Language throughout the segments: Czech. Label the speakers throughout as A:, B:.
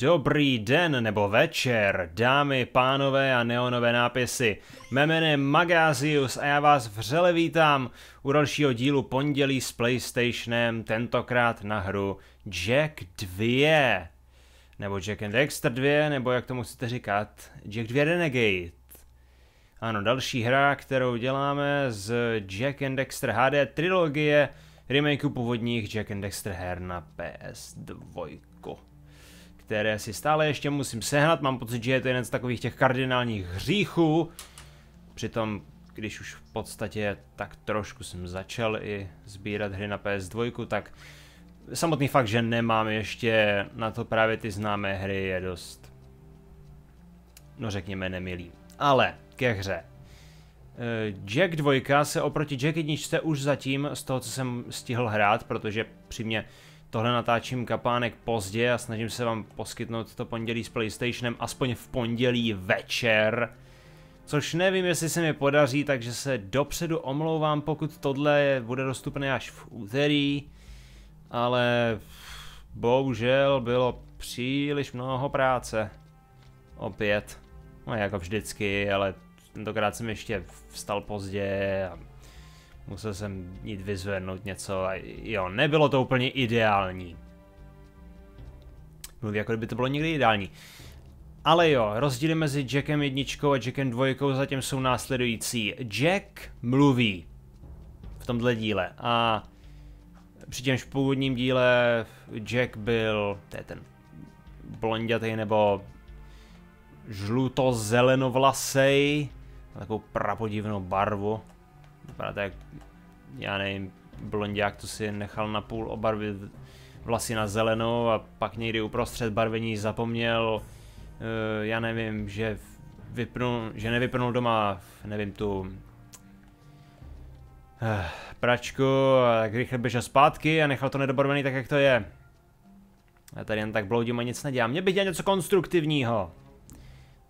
A: Dobrý den nebo večer, dámy, pánové a neonové nápisy. Mé jméno je Magazius a já vás vřele vítám u dalšího dílu pondělí s PlayStationem, tentokrát na hru Jack 2. Nebo Jack and Dexter 2, nebo jak tomu chcete říkat, Jack 2 Renegade. Ano, další hra, kterou děláme z Jack and Dexter HD trilogie, remakeu původních Jack and Dexter her na PS2 které si stále ještě musím sehnat. Mám pocit, že je to jeden z takových těch kardinálních hříchů. Přitom, když už v podstatě tak trošku jsem začal i sbírat hry na PS2, tak samotný fakt, že nemám ještě na to právě ty známé hry je dost, no řekněme, nemilý. Ale ke hře. Eh, Jack 2 se oproti Jack 1 už zatím z toho, co jsem stihl hrát, protože při mě Tohle natáčím kapánek pozdě a snažím se vám poskytnout to pondělí s PlayStationem aspoň v pondělí večer. Což nevím, jestli se mi podaří, takže se dopředu omlouvám, pokud tohle bude dostupné až v úterý. Ale bohužel bylo příliš mnoho práce. Opět. No jako vždycky, ale tentokrát jsem ještě vstal pozdě a Musel jsem jít vyzvednout něco a jo, nebylo to úplně ideální. Mluví jako kdyby to bylo někdy ideální. Ale jo, rozdíly mezi Jackem jedničkou a Jackem dvojkou zatím jsou následující. Jack mluví v tomhle díle a přičemž v původním díle Jack byl, to je ten blondětej nebo žluto-zelenovlasej, takovou prapodivnou barvu. Vypadá to jak, já nevím, blondiák, to si nechal na půl obarvit vlasy na zelenou a pak někdy uprostřed barvení zapomněl, uh, já nevím, že vypnul, že nevypnul doma, nevím, tu uh, pračku a tak rychle běžel zpátky a nechal to nedobarvený tak, jak to je. Já tady jen tak bloudím a nic nedělám. Mě by dělal něco konstruktivního.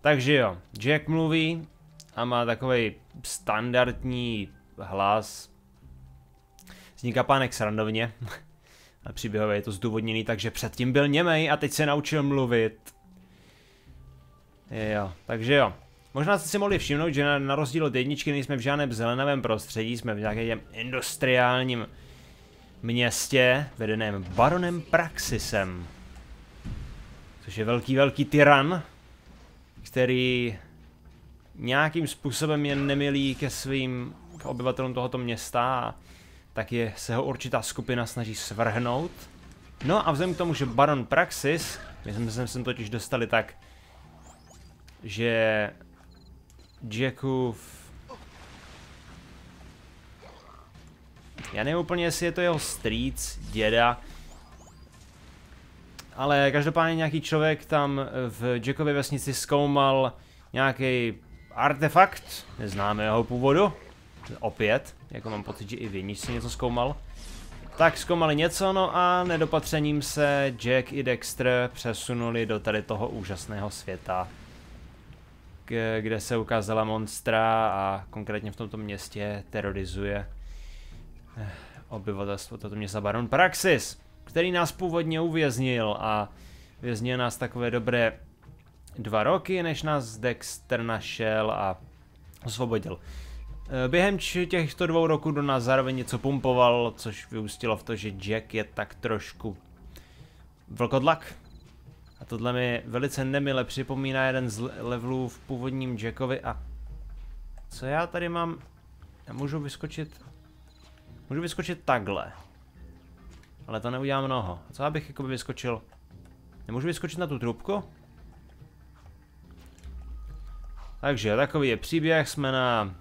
A: Takže jo, Jack mluví a má takový standardní hlas. Zní kapánek srandovně. a příběhově je to zdůvodněný, takže předtím byl němej a teď se naučil mluvit. Jo, takže jo. Možná jste si mohli všimnout, že na, na rozdíl od jedničky nejsme v žádném zelenavém prostředí, jsme v nějakém industriálním městě vedeném baronem Praxisem. Což je velký, velký tyran, který nějakým způsobem je nemilý ke svým k obyvatelům tohoto města, tak je, se ho určitá skupina snaží svrhnout. No a vzhledem k tomu, že Baron Praxis, my jsme se sem totiž dostali tak, že Jackův... Já nevím úplně, jestli je to jeho strýc, děda, ale každopádně nějaký člověk tam v Jackově vesnici zkoumal nějaký artefakt neznámého původu opět, jako mám pocit, že i vy si něco zkoumal. Tak zkoumali něco, no a nedopatřením se Jack i Dexter přesunuli do tady toho úžasného světa, kde se ukázala monstra a konkrétně v tomto městě terorizuje eh, obyvatelstvo toto města Baron Praxis, který nás původně uvěznil a věznil nás takové dobré dva roky, než nás Dexter našel a osvobodil. Eh, během těchto dvou roků do nás zároveň něco pumpoval, což vyústilo v to, že Jack je tak trošku vlkodlak. A tohle mi velice nemile připomíná jeden z levelů v původním Jackovi a... Co já tady mám? Já můžu vyskočit... Můžu vyskočit takhle. Ale to neudělám mnoho. A co abych jakoby vyskočil? Nemůžu vyskočit na tu trubku? Takže takový je příběh, jsme na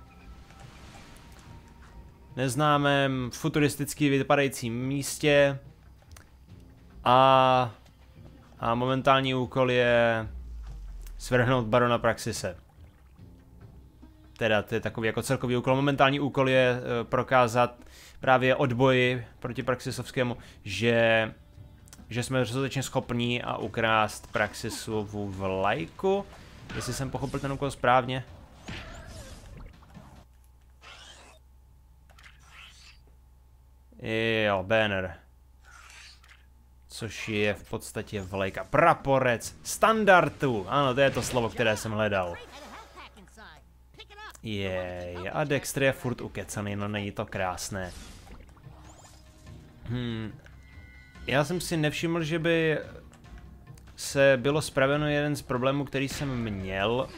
A: neznámém futuristicky vypadajícím místě a, a momentální úkol je svrhnout barona Praxise. Teda to je takový jako celkový úkol. Momentální úkol je uh, prokázat právě odboji proti Praxisovskému, že, že jsme dostatečně schopní a ukrást Praxisovu vlajku. Jestli jsem pochopil ten úkol správně. Jo, banner. což je v podstatě vlajka praporec standardu. Ano, to je to slovo, které jsem hledal. Jej, a Dexter je furt ukecaný, no není to krásné. Hmm. Já jsem si nevšiml, že by se bylo spraveno jeden z problémů, který jsem měl.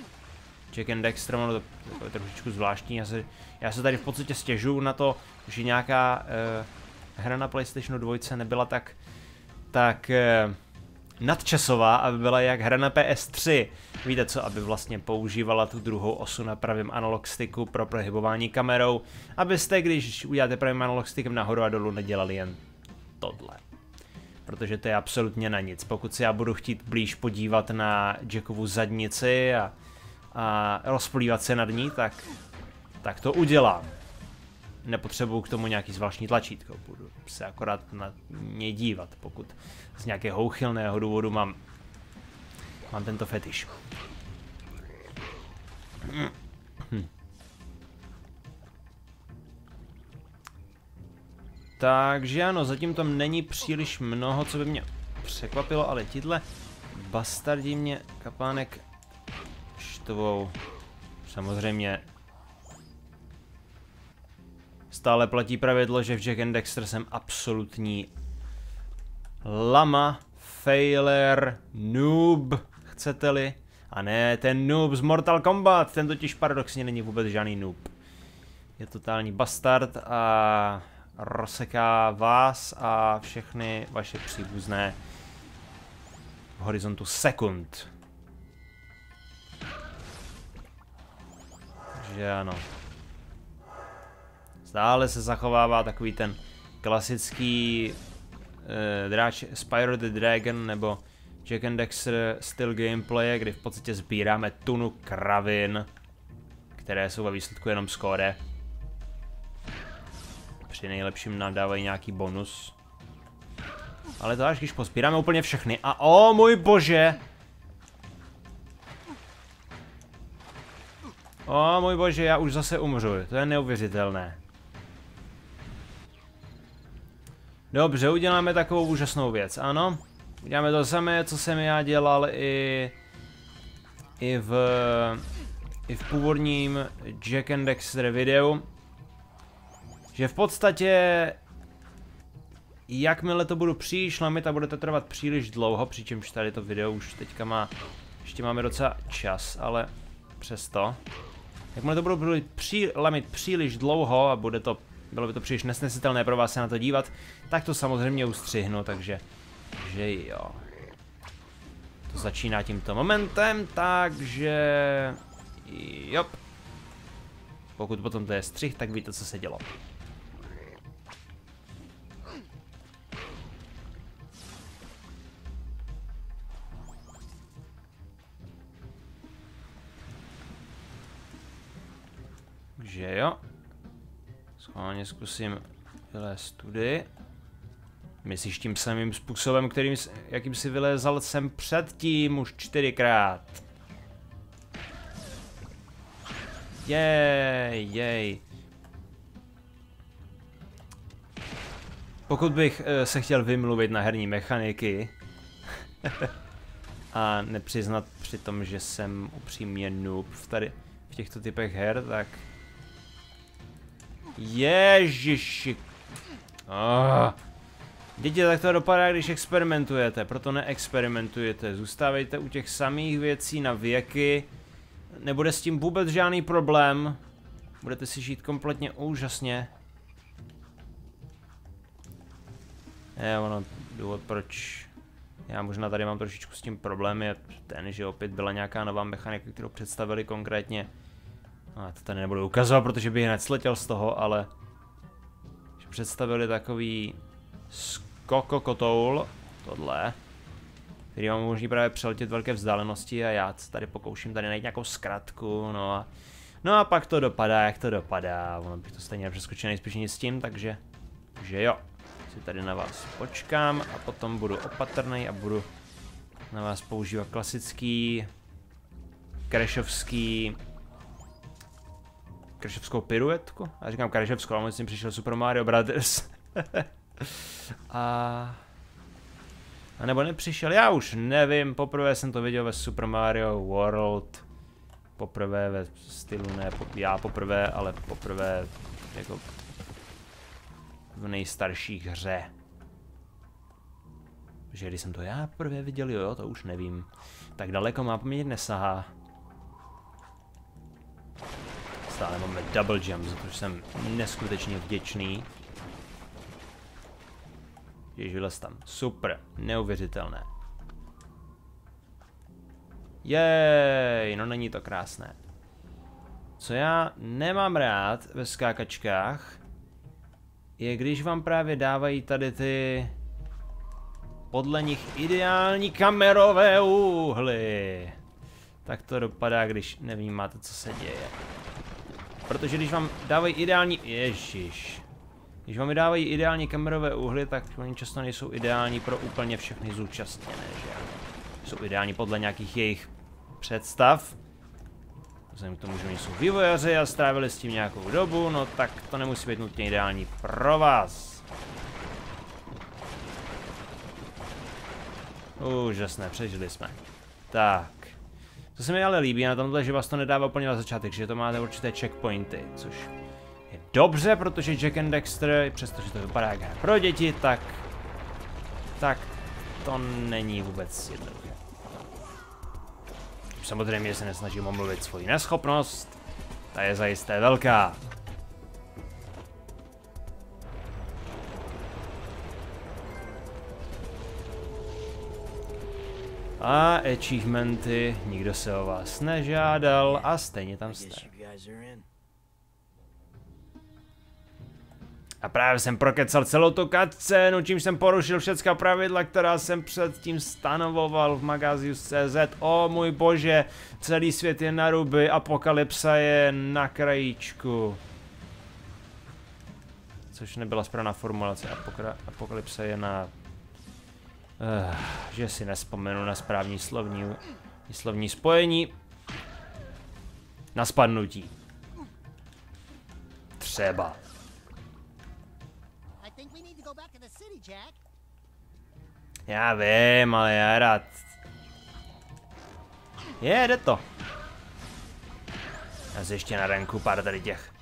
A: Jack and Dexter, ono to, to je trošičku zvláštní, já se, já se tady v podstatě stěžuju na to, že nějaká uh, hra na PlayStation 2 nebyla tak, tak uh, nadčasová, aby byla jak hra na PS3. Víte co, aby vlastně používala tu druhou osu na pravém analog sticku pro prohybování kamerou, abyste, když uděláte pravým analog stickem nahoru a dolů, nedělali jen tohle. Protože to je absolutně na nic. Pokud se já budu chtít blíž podívat na Jackovu zadnici a, a rozplývat se nad ní, tak, tak to udělám. Nepotřebuju k tomu nějaký zvláštní tlačítko, budu se akorát na ně dívat, pokud z nějakého uchylného důvodu mám, mám tento fetiš. Hm. Takže ano, zatím tam není příliš mnoho, co by mě překvapilo, ale tihle bastardi mě kapánek štvou. Samozřejmě stále platí pravidlo, že v Jack and Dexter jsem absolutní lama, failure, noob, chcete-li. A ne, ten noob z Mortal Kombat, ten totiž paradoxně není vůbec žádný noob. Je totální bastard a rozseká vás a všechny vaše příbuzné v horizontu sekund. Takže ano. Stále se zachovává takový ten klasický uh, dráč Spyro the Dragon nebo Jack and Dexter styl gameplaye, kdy v podstatě sbíráme tunu kravin, které jsou ve výsledku jenom skóre. Při nejlepším nám dávají nějaký bonus. Ale to až když pospíráme úplně všechny. A o můj bože! O můj bože, já už zase umřu. To je neuvěřitelné. Dobře, uděláme takovou úžasnou věc, ano. Uděláme to samé, co jsem já dělal i, i v, i v původním Jack and Dexter videu. Že v podstatě, jakmile to budu příliš šlamit a bude to trvat příliš dlouho, přičemž tady to video už teďka má, ještě máme docela čas, ale přesto. Jakmile to budu lamit příliš dlouho a bude to bylo by to příliš nesnesitelné pro vás se na to dívat, tak to samozřejmě ustřihnu, takže, že jo. To začíná tímto momentem, takže, jo. Pokud potom to je střih, tak víte, co se dělo. Takže jo. Schválně zkusím vylézt tudy. Myslíš tím samým způsobem, kterým, jakým si vylézal jsem předtím už čtyřikrát. Jej, jej. Pokud bych uh, se chtěl vymluvit na herní mechaniky a nepřiznat při tom, že jsem upřímně noob v, tady, v těchto typech her, tak Ježiši. Oh. Děti, tak to dopadá, když experimentujete, proto neexperimentujete. Zůstávejte u těch samých věcí na věky. Nebude s tím vůbec žádný problém. Budete si žít kompletně úžasně. Je ono, důvod proč já možná tady mám trošičku s tím problém je ten, že opět byla nějaká nová mechanika, kterou představili konkrétně a to tady nebudu ukazovat, protože bych hned sletěl z toho, ale... Že představili takový skokokotoul, tohle, který vám umožní právě přeletět velké vzdálenosti a já tady pokouším tady najít nějakou zkratku, no a... No a pak to dopadá, jak to dopadá, ono bych to stejně nepřeskočil nejspíš s tím, takže... Že jo, si tady na vás počkám a potom budu opatrný a budu na vás používat klasický krešovský Kreševskou piruetku? Já říkám Kreševskou, ale myslím přišel Super Mario Brothers. a... A nebo nepřišel, já už nevím, poprvé jsem to viděl ve Super Mario World. Poprvé ve stylu, ne já poprvé, ale poprvé jako v nejstarší hře. Že když jsem to já poprvé viděl, jo, to už nevím. Tak daleko má paměť nesahá. Stále máme double jump, za to jsem neskutečně vděčný. Ježiš, vylez tam. Super, neuvěřitelné. Jej, no není to krásné. Co já nemám rád ve skákačkách, je když vám právě dávají tady ty podle nich ideální kamerové úhly. Tak to dopadá, když nevnímáte, co se děje. Protože když vám dávají ideální... Ježiš. Když vám dávají ideální kamerové úhly, tak oni často nejsou ideální pro úplně všechny zúčastněné, že Jsou ideální podle nějakých jejich představ. Vzhledem k tomu, že oni jsou vývojaři a strávili s tím nějakou dobu, no tak to nemusí být nutně ideální pro vás. Úžasné, přežili jsme. Tak. Co se mi ale líbí na tomhle, že vás to nedává úplně na začátek, že to máte určité checkpointy, což je dobře, protože Jack and Dexter, přestože to vypadá jak pro děti, tak... Tak to není vůbec jednoduché. Samozřejmě se nesnažím omluvit svoji neschopnost, ta je zajisté velká. A achievementy, nikdo se o vás nežádal a stejně tam jste. A právě jsem prokecal celou tu cutscénu, čím jsem porušil všechna pravidla, která jsem předtím stanovoval v magaziu CZ. O můj bože, celý svět je na ruby, apokalypsa je na krajíčku. Což nebyla správná formulace, apokalypsa je na Uh, že si nespomenu na správní slovní, slovní spojení. Na spadnutí. Třeba. Já vím, ale já rád. Je, jde to. Já si ještě na renku pár tady těch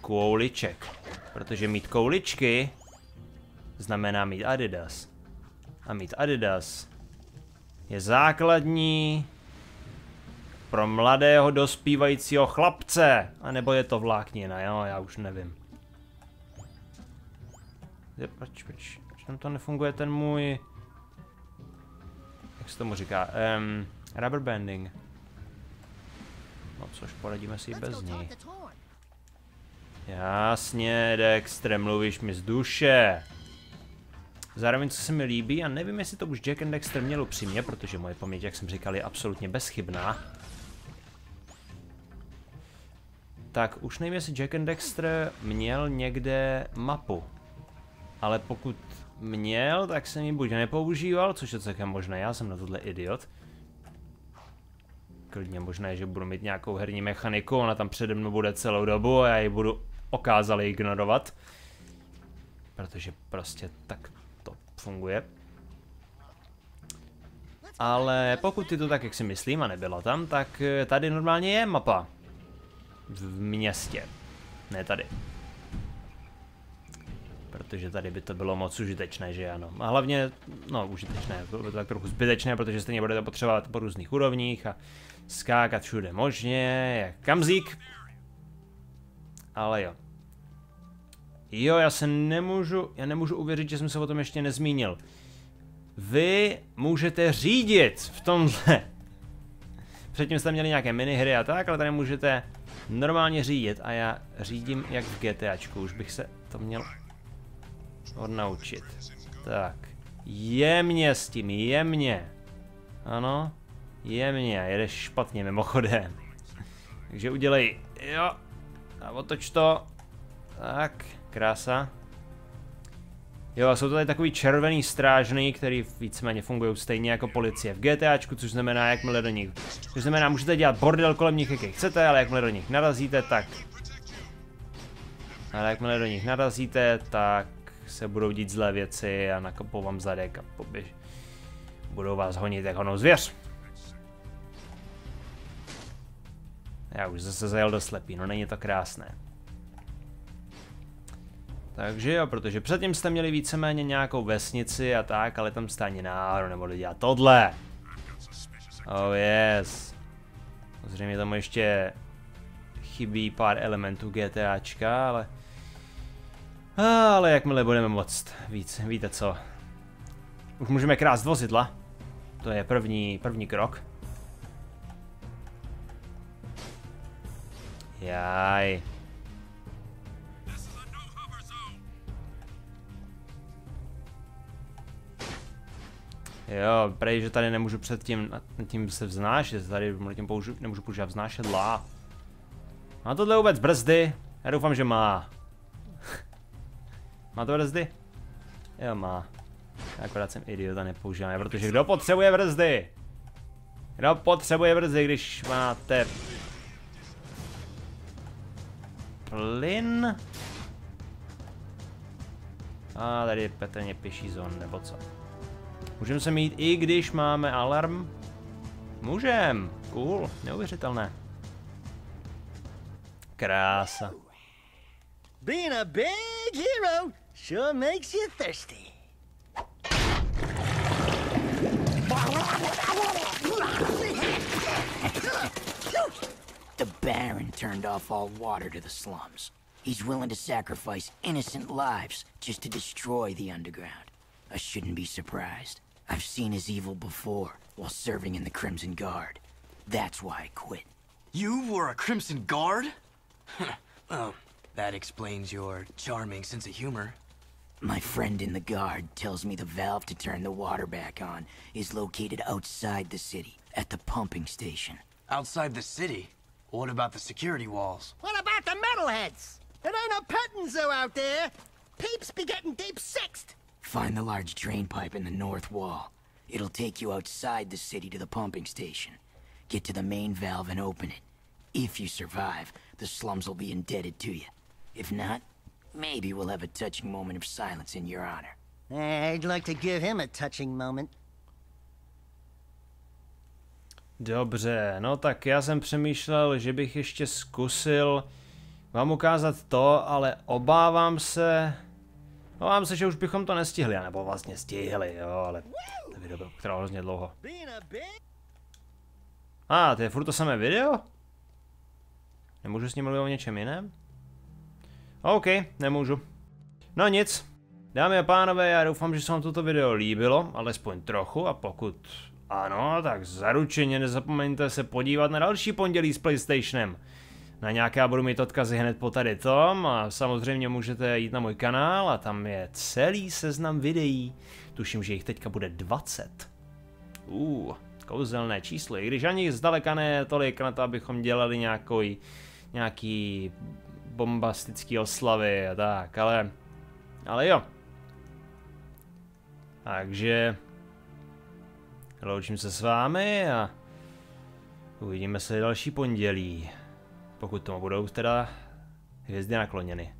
A: kouliček. Protože mít kouličky znamená mít Adidas a mít Adidas je základní pro mladého dospívajícího chlapce. A nebo je to vláknina, jo, já už nevím. Proč, proč, proč tam to nefunguje ten můj... Jak se tomu říká? Um, rubber banding. No což poradíme si bez ní. Jasně, Dexter, mluvíš mi z duše. Zároveň, co se mi líbí, a nevím, jestli to už Jack and Dexter měl upřímně, protože moje paměť, jak jsem říkal, je absolutně bezchybná. Tak už nevím, jestli Jack and Dexter měl někde mapu. Ale pokud měl, tak jsem ji buď nepoužíval, což je celkem možné, já jsem na tohle idiot. Klidně možné, že budu mít nějakou herní mechaniku, ona tam přede mnou bude celou dobu a já ji budu okázale ignorovat. Protože prostě tak funguje. Ale pokud je to tak, jak si myslím a nebyla tam, tak eh, tady normálně je mapa. V městě. Ne tady. Protože tady by to bylo moc užitečné, že ano. A hlavně, no užitečné, bylo by to tak trochu zbytečné, protože stejně budete potřebovat po různých úrovních a skákat všude možně, jak kamzík. Ale jo. Jo, já se nemůžu, já nemůžu uvěřit, že jsem se o tom ještě nezmínil. Vy můžete řídit v tomhle. Předtím jste měli nějaké minihry a tak, ale tady můžete normálně řídit a já řídím jak v GTAčku, už bych se to měl odnaučit. Tak, jemně s tím, jemně. Ano, jemně, jedeš špatně mimochodem. Takže udělej, jo, a otoč to, tak. Krása. Jo, a jsou to tady takový červený strážný, který víceméně fungují stejně jako policie v GTAčku, což znamená, jakmile do nich, což znamená, můžete dělat bordel kolem nich, jaký chcete, ale jakmile do nich narazíte, tak, ale jakmile do nich narazíte, tak se budou dít zlé věci a nakopou vám zadek a poběž. Budou vás honit jako honou zvěř. Já už zase zajel do slepý, no není to krásné. Takže jo, protože předtím jste měli víceméně nějakou vesnici a tak, ale tam ani náhodou nemohli dělat tohle. Oh yes. Zřejmě tomu ještě chybí pár elementů GTAčka, ale... Ale jakmile budeme moct víc, víte co. Už můžeme krást vozidla. To je první, první krok. Jaj. Jo, prej, že tady nemůžu před tím, tím se vznášet, tady tím použiju, nemůžu používat vznášedla. Má tohle vůbec brzdy? Já doufám, že má. má to brzdy? Jo, má. Akorát jsem idiot a nepoužívám, protože kdo potřebuje brzdy? Kdo potřebuje brzdy, když máte... Plyn? A tady je patrně pěší zón, nebo co? Můžeme se mít i když máme alarm? Můžem. Cool, neuvěřitelné. Krása.
B: Being a big hero sure makes you thirsty.
C: The Baron turned off all water to the slums. He's willing to sacrifice innocent lives just to destroy the underground. I shouldn't be surprised. I've seen his evil before, while serving in the Crimson Guard. That's why I quit.
D: You were a Crimson Guard? oh, that explains your charming sense of humor.
C: My friend in the Guard tells me the valve to turn the water back on is located outside the city, at the pumping station.
D: Outside the city? What about the security walls?
B: What about the metalheads? There ain't a petting zoo out there. Peeps be getting deep sixed.
C: Find the large drain pipe in the north wall. It'll take you outside the city to the pumping station. Get to the main valve and open it. If you survive, the slums will be indebted to you. If not, maybe we'll have a touching moment of silence in your honor.
B: I'd like to give him a touching moment.
A: Dobře, no tak já jsem přemýšlel, že bych ještě zkusil vám ukázat to, ale obávám se... Obávám se, že už bychom to nestihli, nebo vlastně stihli, jo, ale to video bylo trvalo hrozně dlouho. A, ah, to je furt to samé video? Nemůžu s ním mluvit o něčem jiném? OK, nemůžu. No nic. Dámy a pánové, já doufám, že se vám toto video líbilo, alespoň trochu, a pokud ano, tak zaručeně nezapomeňte se podívat na další pondělí s PlayStationem. Na nějaké já budu mít odkazy hned po tady tom a samozřejmě můžete jít na můj kanál a tam je celý seznam videí. Tuším, že jich teďka bude 20. Uh, kouzelné číslo, i když ani zdaleka ne tolik na to, abychom dělali nějaký, nějaký bombastický oslavy a tak, ale, ale jo. Takže loučím se s vámi a uvidíme se další pondělí. Pokud tomu budou teda hvězdy nakloněny.